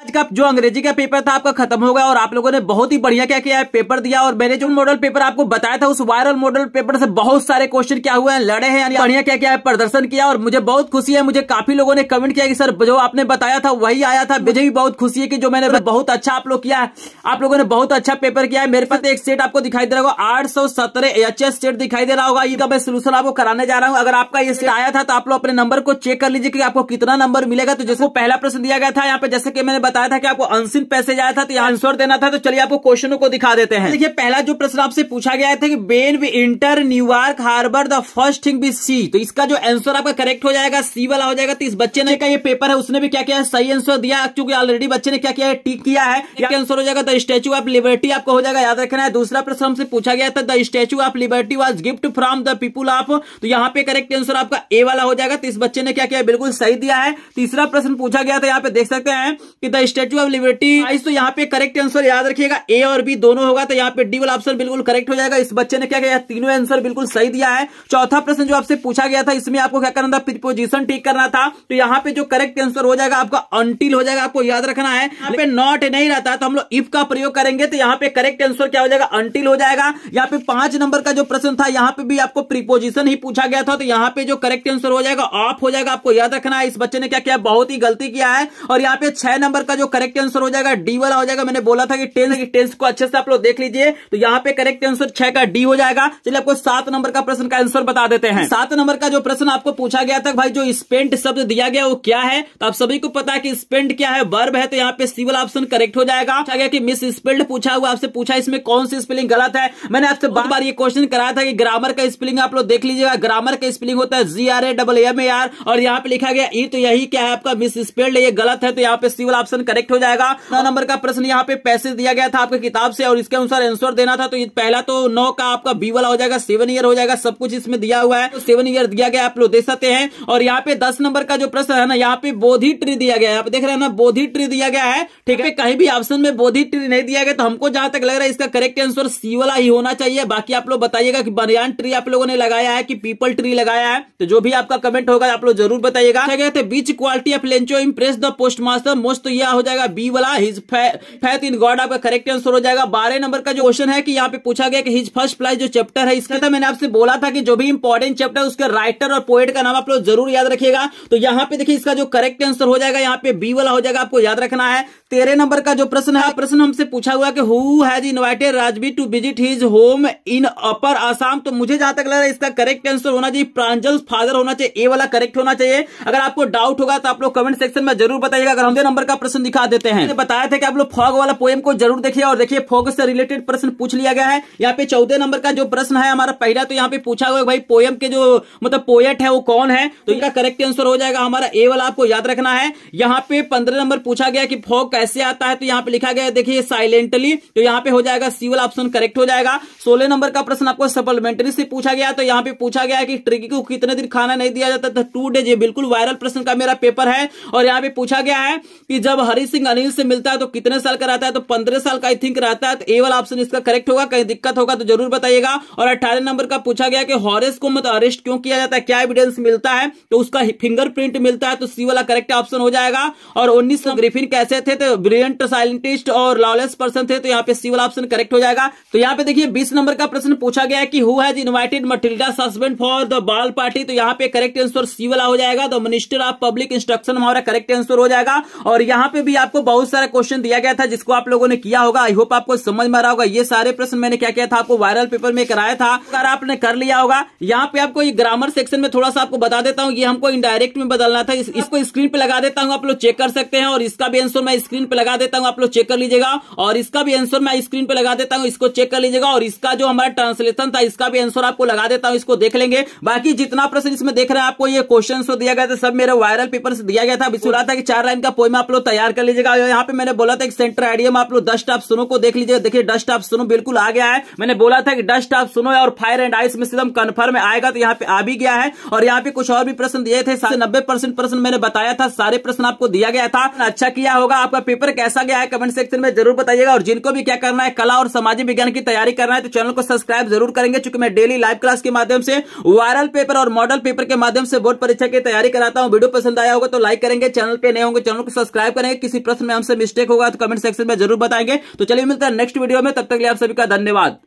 आज का जो अंग्रेज़ी का पेपर था आपका खत्म हो गया और आप लोगों ने बहुत ही बढ़िया क्या किया है, पेपर दिया और मैंने जो मॉडल पेपर आपको बताया था, उस वायरल मॉडल पेपर से बहुत सारे क्वेश्चन क्या हुए हैं, लड़े हैं बढ़िया क्या किया है, प्रदर्शन किया और मुझे बहुत खुशी है, मुझे काफ़ी लोगों ने कमेंट किया कि सर जो आपने बताया था वही आया था। मुझे भी बहुत खुशी है कि जो मैंने बहुत अच्छा आप लोग किया है। आप लोगों ने बहुत अच्छा पेपर किया है। मेरे पास एक सेट आपको दिखाई दे रहा होगा, आठ सौ सत्रह एच दिखाई दे रहा होगा। इसका मैं सोल्यूशन आपको कराने जा रहा हूँ। अगर आपका ये सेट आया था तो आप लोग अपने नंबर को चेक कर लीजिए कि आपको कितना नंबर मिलेगा। तो जैसे पहला प्रश्न दिया गया था, यहाँ पे जैसे कि मैंने बताया था कि आपको अनसिन पैसेज आया था तो यहाँ आंसर देना था तो चलिए आपको क्वेश्चनों को दिखा देते हैं। देखिए पहला जो प्रश्न आपसे पूछा गया था कि when we enter New York harbour the first thing we see तो इसका जो आंसर आपका करेक्ट हो जाएगा सी वाला हो जाएगा तो इस बच्चे ने का ये पेपर है उसने भी क्या किया है? सही आंसर दिया क्योंकि ऑलरेडी बच्चे ने क्या किया है? टिक किया है। आंसर हो जाएगा द स्टेच्यू ऑफ़ लिबर्टी आपको हो जाएगा याद रखना है। दूसरा प्रश्न हमसे पूछा गया था the Statue of Liberty was gift from the people of तो यहाँ पे करेक्ट आंसर आपका ए वाला हो जाएगा तो इस बच्चे ने क्या किया बिल्कुल सही दिया है। तीसरा प्रश्न पूछा गया था यहाँ पे देख सकते हैं कि द स्टेच्यू ऑफ़ लिबर्टी तो यहाँ पे करेक्ट आंसर याद रखिएगा ए और बी दोनों होगा तो यहाँ पे डी वाला ऑप्शन बिल्कुल करेक्ट हो जाएगा। इस बच्चे ने क्या किया तीनों आंसर बिल्कुल सही दिया है। चौथा प्रश्न जो आपसे पूछा गया था इसमें आपको क्या करना था प्रिपोजिशन ठीक करना था। तो यहाँ पे जो करेक्ट आंसर हो जाएगा आपका अंटिल हो जाएगा आपको याद रखना है। यहाँ पे नॉट नहीं रहता तो हम लोग इफ़ का प्रयोग करेंगे तो यहाँ पे करेक्ट आंसर क्या हो जाएगा अंटिल हो जाएगा। यहाँ पे पाँच नंबर का जो प्रश्न था यहाँ पे भी आपको प्रिपोजिशन ही पूछा गया था तो यहाँ पे जो करेक्ट आंसर हो जाएगा ऑफ़ हो जाएगा आपको याद रखना है। इस बच्चे ने क्या किया बहुत ही गलती किया है। और यहाँ पे छह नंबर का जो करेक्ट आंसर हो जाएगा डी वाला हो जाएगा, मैंने बोला था कि टेंस, की टेंस को अच्छे से आप लोग देख लीजिए तो यहाँ पे करेक्ट आंसर छह का डी हो जाएगा। चलिए आपको सात नंबर का प्रश्न का आंसर बता देते हैं। सात नंबर का जो प्रश्न आपको पूछा गया था, भाई जो स्पेंट शब्द दिया गया, वो क्या है? तो आप सभी को पता है कि स्पेंट क्या है? वर्ब है तो यहाँ पे सिविल ऑप्शन करेक्ट हो जाएगा। गया कि मिस स्पेल्ड पूछा हुआ, आपसे पूछा इसमें कौन सी स्पेलिंग गलत है? मैंने आपसे बार बार ये क्वेश्चन कराया था कि ग्रामर का स्पेलिंग आप लोग देख लीजिएगा। ग्रामर का स्पेलिंग होता है G R A double M A R और यहाँ पे लिखा गया ई तो यही क्या है आपका? मिस स्पेल्ड ये गलत है तो यहाँ पे सिविल ऑप्शन करेक्ट हो जाएगा। नौ नंबर का प्रश्न यहाँ पे पैसे दिया गया था आपकी किताब से और इसके अनुसार आंसर देना था। तो पहला तो नौ का आपका बी वाला हो जाएगा सेवन ईयर हो जाएगा सब कुछ इसमें दिया हुआ है। तो सेवन ईयर दिया गया आप लोग देख सकते हैं। और यहाँ पे दस नंबर का जो प्रश्न है ना यहाँ पे बोधि ट्री दिया गया है। आप देख रहे हैं ना बोधि ट्री दिया गया है। ठीक है। कहीं भी ऑप्शन में बोधि ट्री नहीं दिया गया तो हमको जहाँ तक लग रहा है इसका करेक्ट आंसर सी वाला ही होना चाहिए। बाकी आप लोग बताइएगा कि बनियान ट्री आप लोगों ने लगाया है कि पीपल ट्री लगाया है। तो जो भी आपका कमेंट होगा आप लोग ज़रूर बताइएगा। Which quality of Lencho impress the postmaster most तो यह हो जाएगा बी वाला हिज फैथ इन गॉड आपका करेक्ट आंसर हो जाएगा। बारह नंबर का जो क्वेश्चन है कि यहाँ पे पूछा गया कि हिज फ़र्स्ट प्लाइज जो चैप्टर है, इसका था मैंने आपसे बोला था कि जो भी इंपॉर्टेंट चैप्टर उसके राइटर और पोएट का नाम आप लोग ज़रूर याद रखिएगा। तो यहाँ पे देखिए इसका जो करेक्ट आंसर हो जाएगा, यहाँ पे बी वाला हो जाएगा, आपको याद रखना है। तेरह नंबर का जो प्रश्न है, प्रश्न हमसे पूछा हुआ कि who has invited Rajvir to visit his home in upper Assam तो मुझे जहाँ तक लग रहा है इसका करेक्ट आंसर होना चाहिए प्रांजल फादर होना चाहिए ए वाला करेक्ट होना चाहिए। अगर आपको डाउट होगा तो आप लोग कमेंट सेक्शन में ज़रूर बताइएगा। अगर हम नंबर का प्रश्न दिखा देते हैं। बताया था कि आप लोग फॉग वाला पोएम को ज़रूर देखिए और देखिए, फॉग से रिलेटेड प्रश्न पूछ लिया गया है। यहाँ पे चौदह नंबर का जो प्रश्न है हमारा पहला तो यहाँ पे पूछा हुआ भाई पोएम के जो मतलब पोएट है वो कौन है? तो इनका करेक्ट आंसर हो जाएगा हमारा ए वाला, आपको याद रखना है। यहाँ पे पंद्रह नंबर पूछा गया कि फॉग कैसे आता है तो यहाँ पे लिखा गया देखिए साइलेंटली तो यहाँ पे हो जाएगा सी वाला ऑप्शन करेक्ट हो जाएगा। सोलह नंबर का प्रश्न आपको सप्लीमेंट्री से पूछा गया तो यहाँ पे पूछा गया कि ट्रिकी को कितने दिन खाना नहीं दिया जाता था? टू डेज़ ये बिल्कुल वायरल प्रश्न का मेरा पेपर है। और यहाँ पे पूछा गया है कि जब हरी सिंह अनिल से मिलता है तो कितने साल का रहता है? तो पंद्रह साल का आई थिंक रहता है। तो ए वाला ऑप्शन इसका करेक्ट होगा। कहीं दिक्कत होगा तो ज़रूर बताइएगा। और अठारह नंबर का पूछा गया कि हॉरेस को मतलब अरेस्ट क्यों किया जाता है? क्या एविडेंस मिलता है? तो उसका फिंगरप्रिंट मिलता है। तो सी वाला करेक्ट ऑप्शन हो जाएगा। और उन्नीस ग्रिफिन कैसे थे? तो ब्रिलियंट साइंटिस्ट और लॉलेस पर्सन थे। तो यहाँ पे सी वाला ऑप्शन करेक्ट हो जाएगा। तो यहाँ पे देखिए, बीस नंबर का प्रश्न पूछा गया कि who has invited Matilda husband for the ball party तो यहाँ पे करेक्ट आंसर सी वाला हो जाएगा। The minister of public instruction हमारा करेक्ट आंसर हो जाएगा। और यहाँ पे भी आपको बहुत सारा क्वेश्चन दिया गया था जिसको आप लोगों ने किया होगा। आई होप आपको समझ में आ रहा होगा। ये सारे प्रश्न मैंने क्या किया था आपको वायरल पेपर में कराया था। अगर आपने कर लिया होगा यहाँ पे आपको ये ग्रामर सेक्शन में थोड़ा सा आपको बता देता हूँ। ये हमको इनडायरेक्ट में बदलना था। इस, इसको स्क्रीन पे लगा देता हूँ आप लोग चेक कर सकते हैं। और इसका भी आंसर मैं स्क्रीन पे लगा देता हूँ आप लोग चेक कर लीजिएगा। और इसका भी आंसर मैं स्क्रीन पे लगा देता हूँ इसको चेक कर लीजिएगा। और इसका जो हमारा ट्रांसलेशन था इसका भी आंसर आपको लगा देता हूँ इसको देख लेंगे। बाकी जितना प्रश्न इसमें देख रहे हैं आपको ये क्वेश्चन दिया गया था सब मेरे वायरल पेपर से दिया गया था। बोला था कि चार लाइन का पोइम आप लोग तैयार कर लीजिएगा। यहाँ पे मैंने बोला था कि सेंटर में आप लोग डस्ट ऑफ़ सुनो को देख लीजिएगा देखिए डस्ट ऑफ़ सुनो, बिल्कुल आ गया है। मैंने बोला था कि डस्ट आप सुनो और फायर एंड आइस में एकदम कन्फर्म आएगा तो यहाँ पे आ भी गया है। और यहाँ पे कुछ और भी प्रश्न दिए थे नब्बे परसेंट प्रश्न मैंने बताया था, सारे प्रश्न आपको दिया गया था। अच्छा किया होगा, आपका पेपर कैसा गया है कमेंट सेक्शन में ज़रूर बताइएगा। और जिनको भी क्या करना है, कला और सामाजिक विज्ञान की तैयारी करना है तो चैनल को सब्सक्राइब ज़रूर करेंगे। चूँकि मैं डेली लाइव क्लास के माध्यम से वायरल पेपर और मॉडल पेपर के माध्यम से बोर्ड परीक्षा की तैयारी कराता हूँ। वीडियो पसंद आया होगा तो लाइक करेंगे। चैनल पे नए होंगे चैनल को सब्सक्राइब करेंगे। में किसी प्रश्न में हमसे मिस्टेक होगा तो कमेंट सेक्शन में ज़रूर बताएँगे। तो चलिए मिलता है नेक्स्ट वीडियो में, तब तक लिए आप सभी का धन्यवाद।